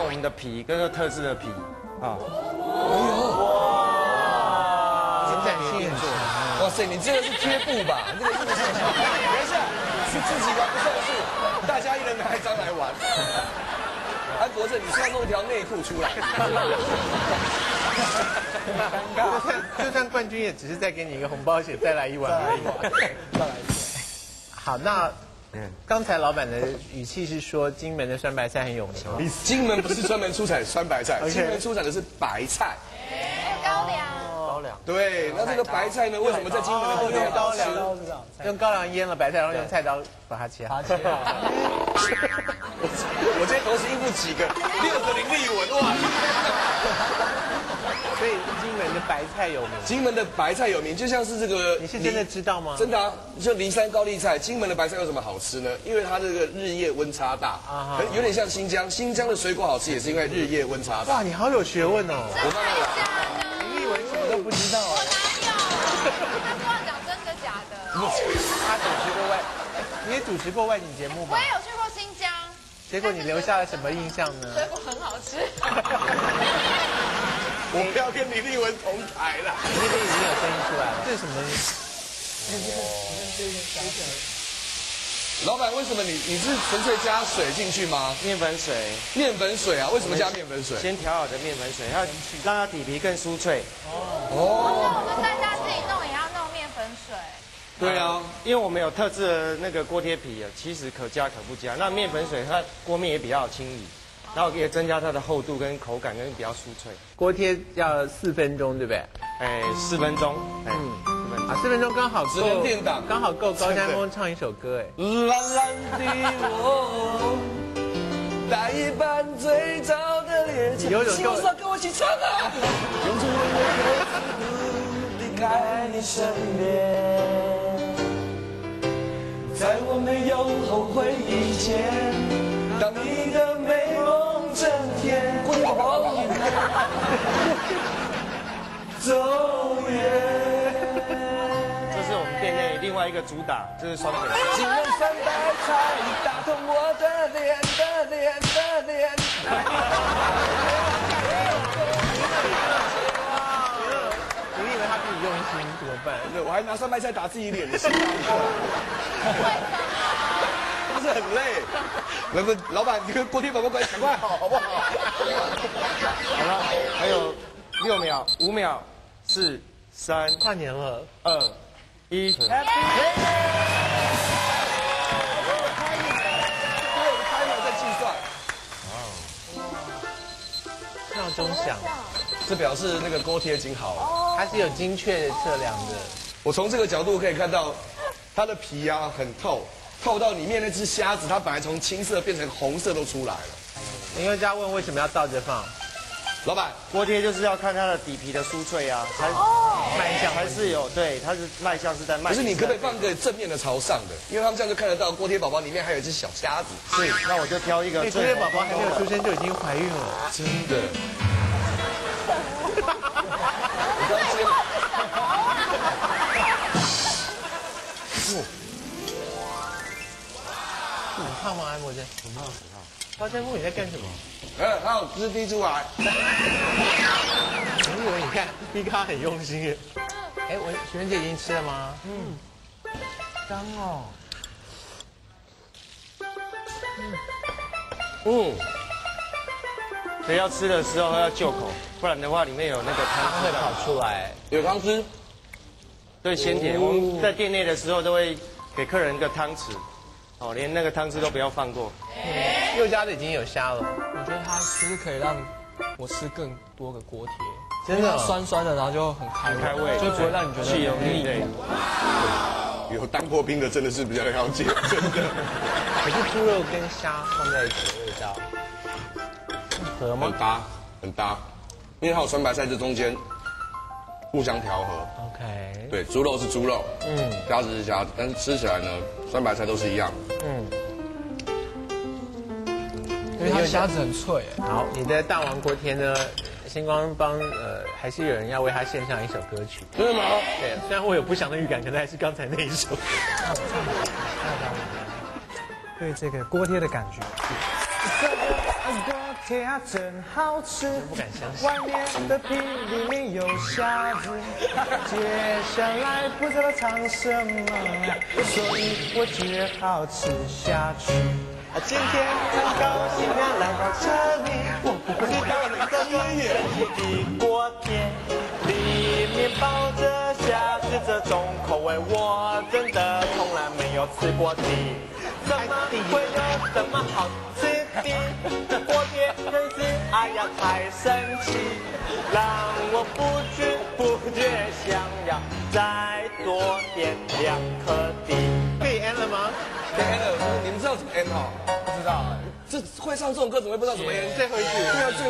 我们的皮跟个特制的皮啊，延展性很强。哇塞，你这个是贴布吧？这个是不是？等一下，是自己玩不算是，大家一人拿一张来玩。安博正，你是要弄一条内裤出来？尴尬。就算冠军也只是再给你一个红包写，再来一碗而已。再来一碗。好，那刚才老板的语气是说金门的酸白菜很有名吗。金门不是专门出产酸白菜，金门出产的是白菜。高粱。高粱。对，那这个白菜呢？为什么在金门的特别高粱？用高粱腌了白菜，然后用菜刀把它切好。我 我今天同时应付几个，六个林立文哇！白菜有名。金门的白菜有名，就像是这个，你是真的知道吗？真的啊，像骊山高丽菜。金门的白菜有什么好吃呢？因为它这个日夜温差大，啊有点像新疆。新疆的水果好吃，也是因为日夜温差大。哇，你好有学问哦！真的假的？林立文什么都不知道我哪有？他跟我讲真的假的？他主持过外，你也主持过外景节目吧我？也有去过新疆，结果你留下了什么印象呢？水果很好吃。我不要跟李立文同台了。那边已经有声音出来了，这是什么东西？老板，为什么你你是纯粹加水进去吗？面粉水，面粉水啊？为什么加面粉水？先调好的面粉水，要让它底皮更酥脆。那我们在家自己弄也要弄面粉水。对啊，因为我们有特制的那个锅贴皮啊，其实可加可不加。那面粉水它锅面也比较轻盈，然后也增加它的厚度跟口感，跟比较酥脆。锅贴要四分钟，对不对？哎，四分钟，哎，四分钟。啊，四分钟刚好只能垫档刚好够高山峰唱一首歌哎。蓝蓝的我，带一班最早的列车。有种希望说跟我一起唱啊！用最温柔的字离开你身边，在我没有后悔以前，当你的美梦真甜，过年宝宝，走远。这是我们店内另外一个主打，这是酸粉丝。只用酸白菜打通我的脸的脸的脸。你以为他比你用心怎么办？对，我还拿酸白菜打自己脸的心，不 是很累。那不老板，你跟锅贴宝宝关系赶快好，好不好？好了，还有六秒、五秒、四、三、跨年了，二、一。还有开秒在计算，闹钟响，这表示那个锅贴已经好了。它是有精确的测量的。我从这个角度可以看到，它的皮啊很透，透到里面那只虾子，它本来从青色变成红色都出来了。林宥嘉问为什么要倒着放？老板，锅贴就是要看它的底皮的酥脆啊，才卖相还是有对，它是卖相是在卖。可是你可不可以放个正面的朝上的？因为他们这样就看得到锅贴宝宝里面还有一只小虾子。是，那我就挑一个锅贴宝宝还没有出生就已经怀孕了。真的。很胖吗？安博真？很胖，很胖。高山峰你在干什么？呃，好，汁滴出来。我以为你看 B 咖很用心耶。哎，我许愿姐已经吃了吗？嗯，香哦。嗯，所以要吃的时候要就口，不然的话里面有那个汤它会跑出来。有汤汁。对鲜甜，我们在店内的时候都会给客人一个汤匙，哦，连那个汤汁都不要放过。佑家的已经有虾了，我觉得它其实可以让我吃更多个锅贴，真的酸酸的，然后就很开胃，开胃。就不会让你觉得去油腻。有当过兵的真的是比较了解，真的。可是猪肉跟虾放在一起的味道，合吗很搭，很搭，因为它有酸白菜这中间互相调和。？OK，对，猪肉是猪肉，嗯虾子是虾子，但是吃起来呢，酸白菜都是一样。嗯，因为它虾子很脆，哎好，你的大王锅贴呢？星光帮呃，还是有人要为他献上一首歌曲。真的吗？对，虽然我有不祥的预感，可能还是刚才那一首。对这个锅贴的感觉。锅贴啊真好吃，外面的皮里面有虾子。接下来不知道唱什么，所以我只好吃下去。今天很高兴啊，来到这里，我不会到你的专业的锅贴，里面包着虾子，这种口味我真的从来没有吃过的。怎么会有这么好吃的锅贴？真是哎呀太神奇，让我不知不觉想要再多点两颗的。可以 end 了吗？对 N 了，你们知道怎么 N 哦？不知道哎。这会唱这种歌怎么会不知道怎么 N？最后一句。对啊，这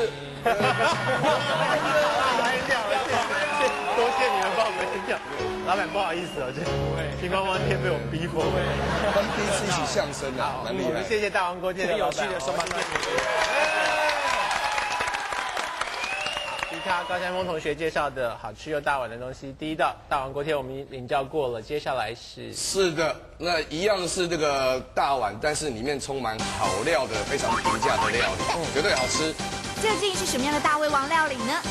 删掉了，谢谢，多谢你们帮我们删掉。老板不好意思哦，这星光光天被我们逼疯了。他们第一次一起相声啊，蛮厉害我们。谢谢大王锅贴的老板。很有趣的双板迪卡高山峰同学介绍的好吃又大碗的东西，第一道大王锅贴我们已领教过了，接下来是是的，那一样是这个大碗，但是里面充满好料的非常平价的料理，嗯绝对好吃。究竟是什么样的大胃王料理呢？